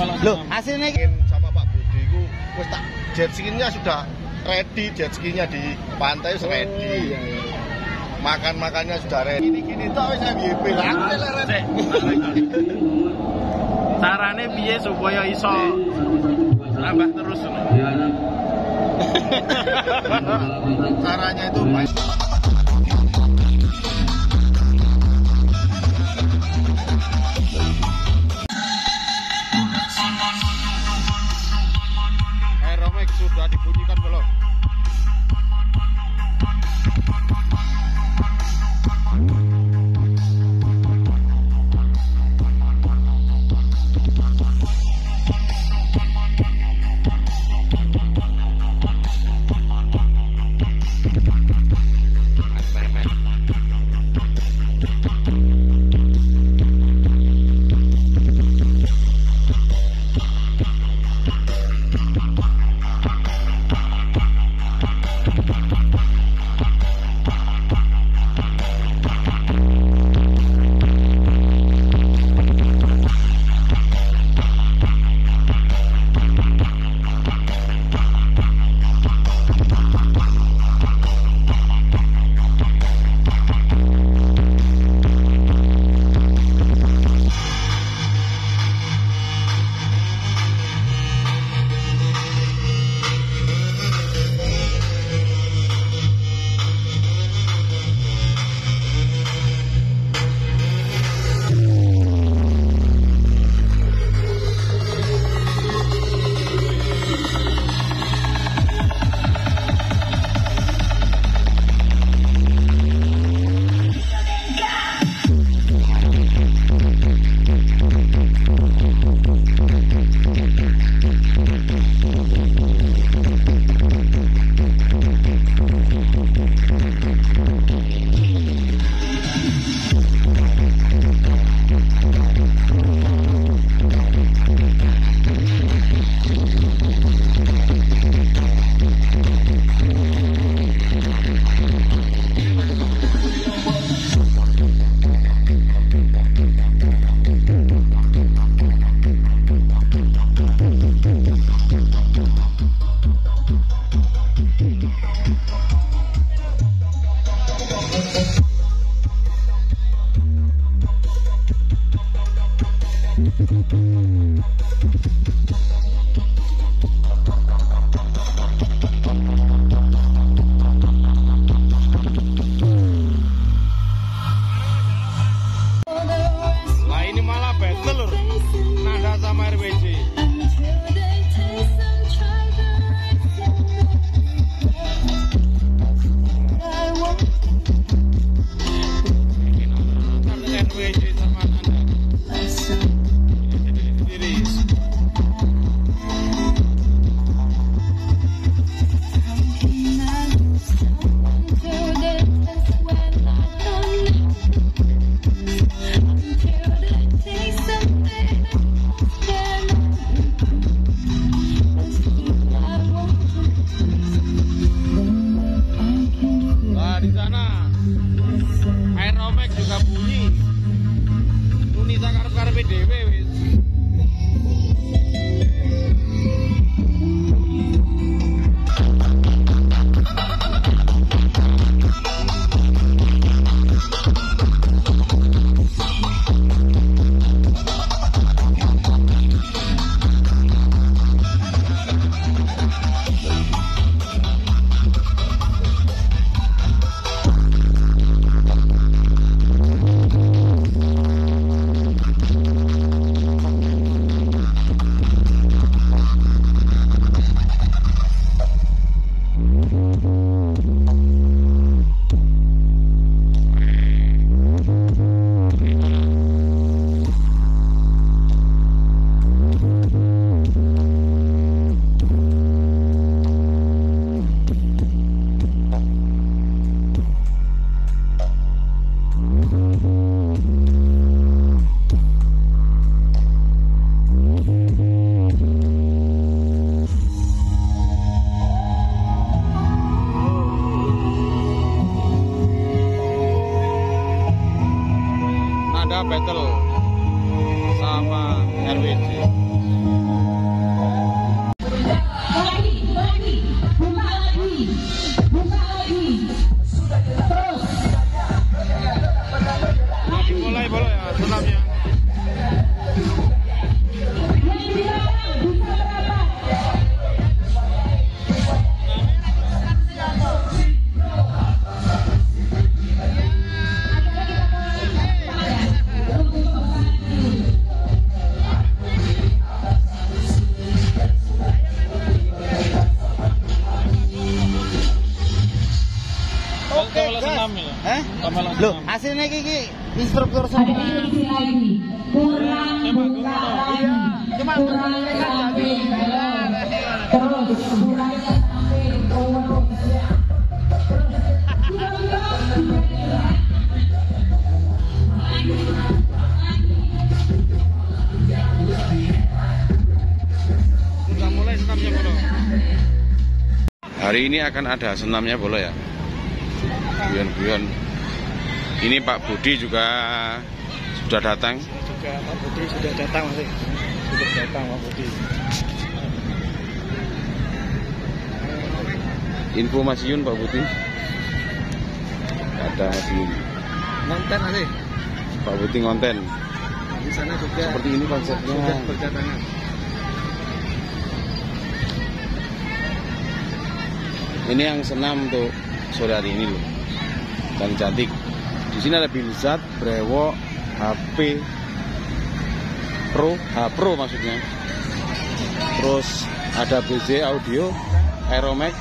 Loh, hasilnya sama Pak Budi ku wis tak jet ski-nya sudah ready, jet ski-nya di pantai sudah ready. Makan-makannya sudah ready. Gini-gini tok wis FYP lah. Carane piye supaya iso nambah terus? Caranya itu baik. Aeromek sudah dibunyikan belum? ada battle sama RWC Hari ini akan ada senamnya bola ya. Guyon-guyon. Ini Pak Budi juga sudah datang. Juga Pak Budi sudah datang masih. Sudah datang Pak Budi. Info Mas Yun Pak Budi. Ada Mas Yun. Nonton masih. Pak Budi ngonten. Di sana juga Seperti ini konsepnya. sudah berdatangan. Ini yang senam untuk sore hari ini loh. Dan cantik. Di sini ada Bilzat, Brewo, HP Pro, H Pro maksudnya. Terus ada BJ Audio, Aeromax.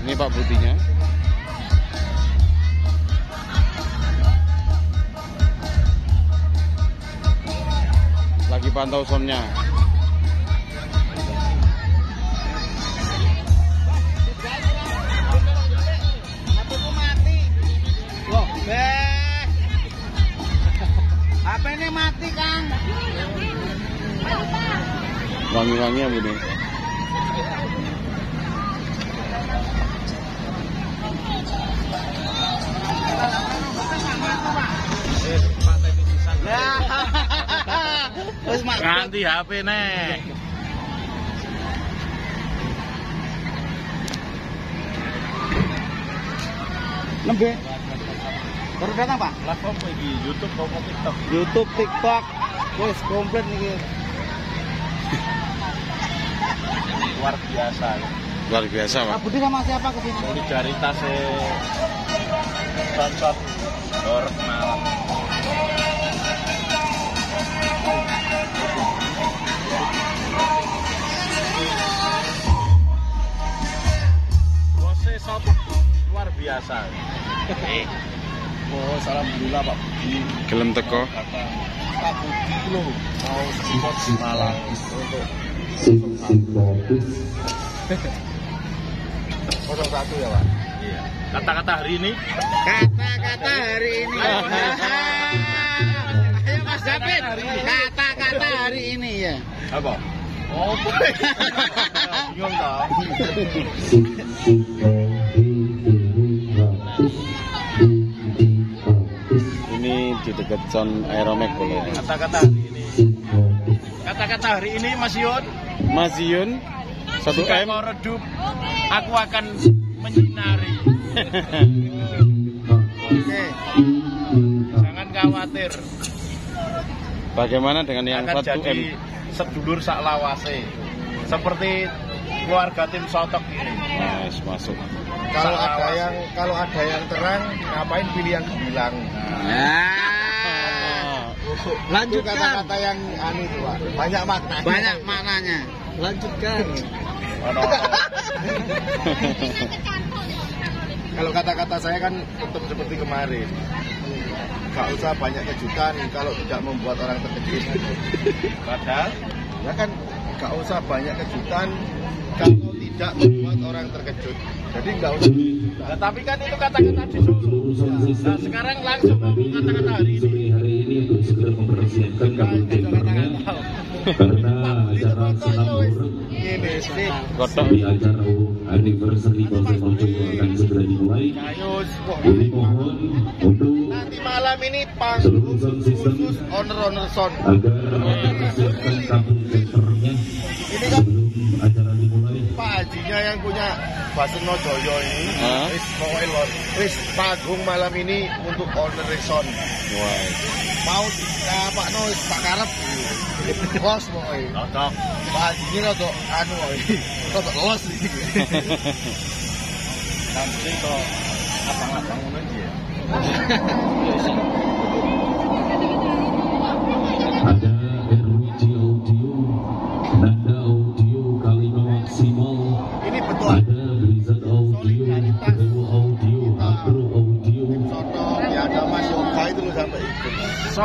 Ini Pak Budinya. Lagi pantau soundnya. HP ini mati, Kang. Wangi-wangi ya Budi. Wes mak. Ganti HP nek. Nembe. Baru datang, Pak? Lah kok iki YouTube kok mau TikTok. YouTube, TikTok. Wes komplit nih. Luar biasa. ya. Luar biasa Pak. Pak Budi sama siapa ke sini? Solidaritas Sonsot Dor Malang. Bose luar biasa. Eh, Oh, alhamdulillah Pak Budi. Gelem teko. Kata Pak Budi lo mau support di Malang untuk kosong satu ya Pak. iya. Kata-kata hari ini Kata-kata hari ini. Ayo Mas David. Kata-kata hari ini ya. apa? Oh, Bingung toh. John Aeromax boleh. kata-kata hari ini. Kata-kata hari ini Mas Yun. Mas Yun 1 Jika M. kau redup, aku akan menyinari. Oke. Jangan khawatir, Bagaimana dengan yang akan 1 jadi M? sedulur sak lawase. Seperti keluarga tim sotok ini. Nice, masuk. Kalau ada yang kalau ada yang terang, ngapain pilih yang gemilang? Nah, lanjutkan. kata-kata yang anu itu Pak. Banyak makna. Banyak maknanya. Lanjutkan. Kalau kata-kata saya kan tetap seperti kemarin. Gak usah banyak kejutan kalau tidak membuat orang terkejut. padahal Ya kan gak usah banyak kejutan kalau tidak membuat orang terkejut. Jadi nggak usah Nah, tapi kan itu kata-kata di Solo. Nah, sekarang langsung kata-kata hari ini. hari ini untuk segera mempersiapkan kabel chambernya karena acara sih. Kotok. di acara anniversary konser Mojokerto akan segera dimulai. Jadi mohon untuk nanti malam ini panggung system khusus owner-owner sound. agar Baseno Joyo ini, Hah? wis pokoknya lo, wis panggung malam ini untuk owner Reson. Wah. Mau apa no, wis Pak Karep, los pokoknya. Cocok. Pak Haji ini untuk anu, untuk los ini. Nanti kok abang-abang ngono iki ya.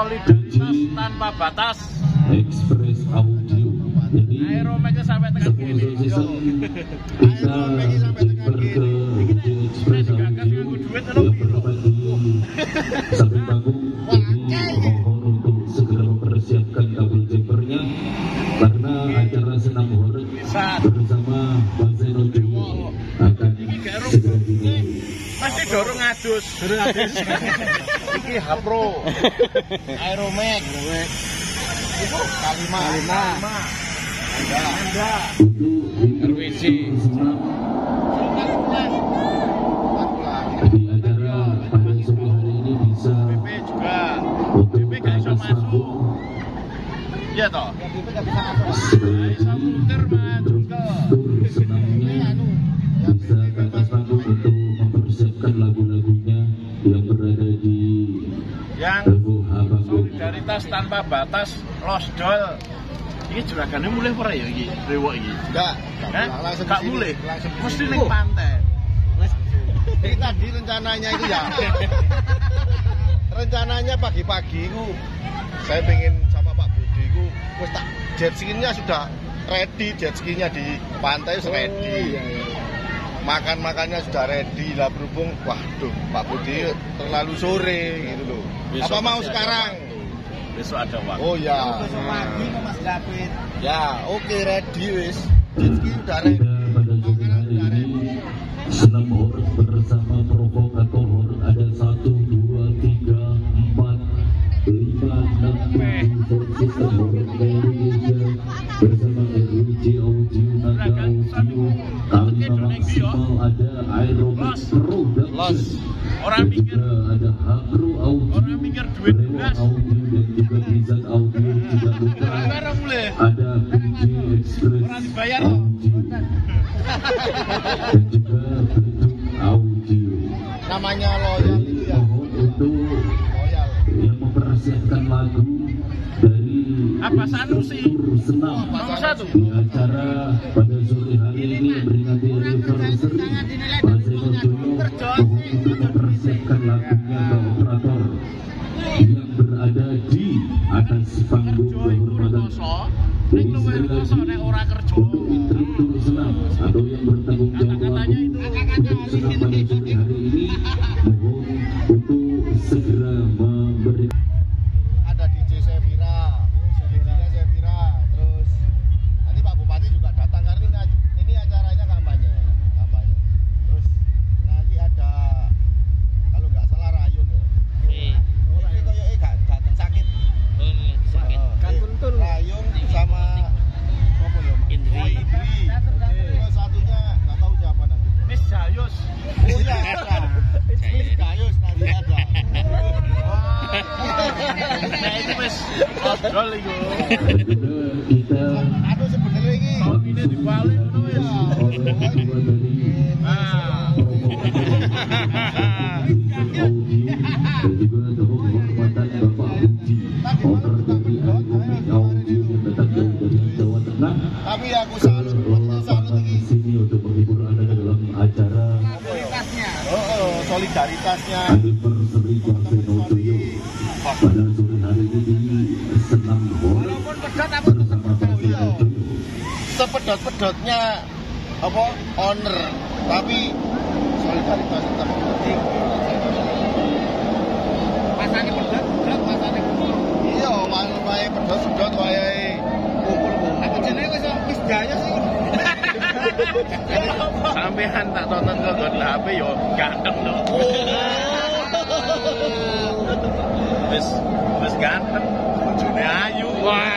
Solidaritas tanpa batas. Express Audio. Jadi Aeromek sampai tekan kita ke Express Audio panggung. Jadi mohon untuk segera mempersiapkan kabel jumpernya karena acara senam horeg bersama Bang Zeno akan segera dimulai. Pasti dorong adus. Iki Hapro, Aeromek, itu Kalima, Kalima, Anda, ini bisa BP juga. BP gak atas masuk. panggung Iya tanpa batas losdol. Ini juragannya mulai ora ya iki, rewok iki. enggak, langsung Gak di sini, mulai. di Mesti ning pantai. Ini tadi rencananya itu ya. rencananya pagi-pagi itu saya pengen sama Pak Budi itu wis tak jet ski-nya sudah ready, jet ski-nya di pantai sudah ready. Makan-makannya sudah ready lah berhubung waduh Pak Budi terlalu sore gitu loh. Besok Apa mau sekarang? Waktu. Besok ada waktu. Oh ya. Ya, oke ready wis. Jet ski sudah ready. Hari ini senam horeg bersama provokator ada satu dua tiga empat lima enam tujuh Indonesia bersama RWJ Audio Naga Audio Maksimal ada Production Los. Orang dan mikir ada Hagro Audio Orang mikir duit belas. Dan juga bentuk audio. Namanya loyal itu ya. mohon untuk Loyal. yang mempersiapkan lagu dari Apa Sanusi? Senam satu. di acara Sepedot-pedotnya apa owner, tapi solidaritas tetap penting. Pasane pedot, pedot pasane pedot. Iya, wae wae pedot-pedot wae kumpul-kumpul. Aku jenenge wis wis daya sih. Sampean tak tonton kok nggon HP yo ganteng lho. Wis wis ganteng, bojone ayu. Wah.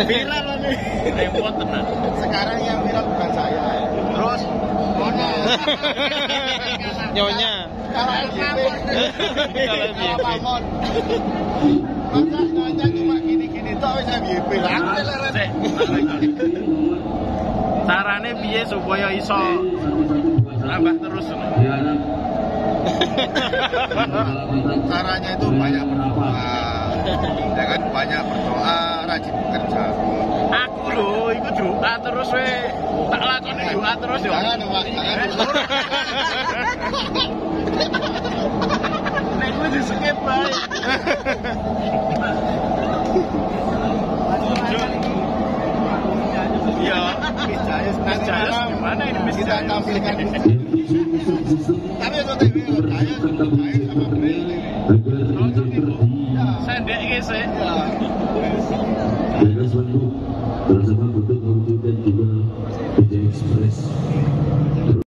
Viral. Repot tenan. Sekarang yang viral Nyonya. Kalau FYP. Kalau. Pamon. Masa nyonya cuma gini-gini tok wis FYP. Lah. Sik. Carane piye supaya iso nambah terus? Caranya itu banyak berdoa. Ya kan banyak berdoa, rajin bekerja. Aku lho, iku doa terus we. Tak lakoni doa terus yo. Jangan, Pak. Jangan. Nek kuwi bae. Iya. Jayus gimana ini Kita tampilkan Tapi itu TV Jayus, sama Bril. Sendek iki sih. Ya.